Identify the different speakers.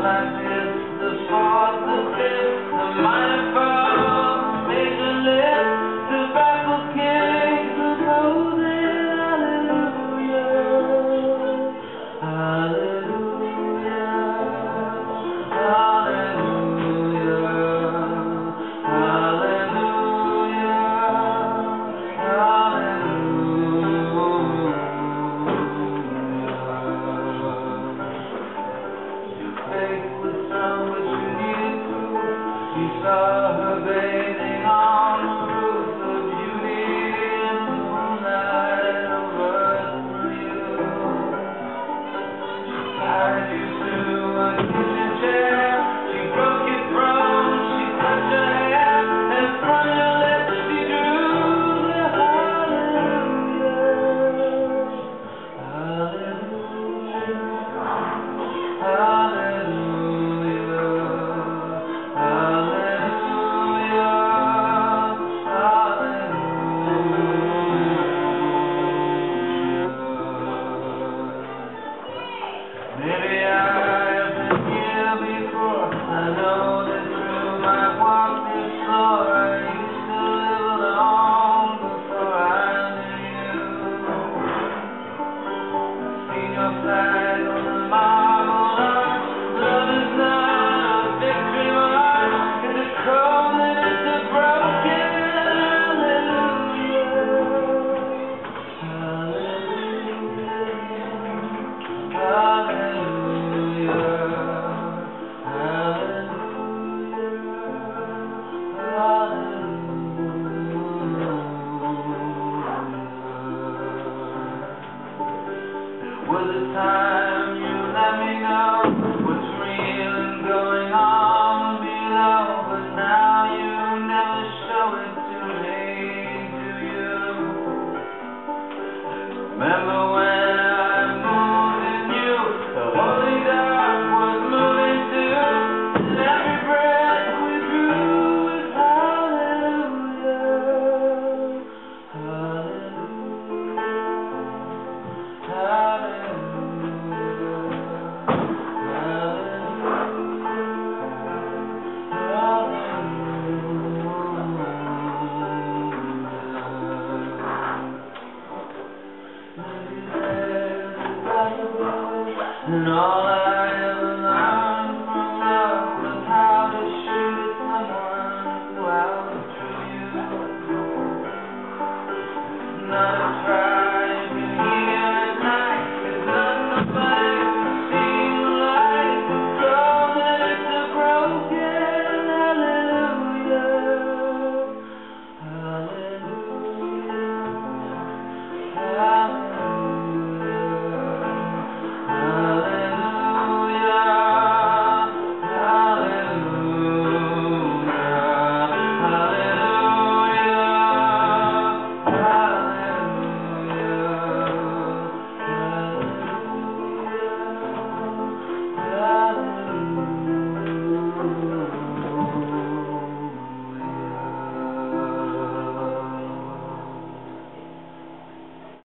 Speaker 1: Life is. Isa Hade Was the time you let me know what's real and going on below? But now you never show it to me, do you? Remember And all I ever learned from love was how to shoot someone you. Not to hear not it's a broken hallelujah. Hallelujah. hallelujah.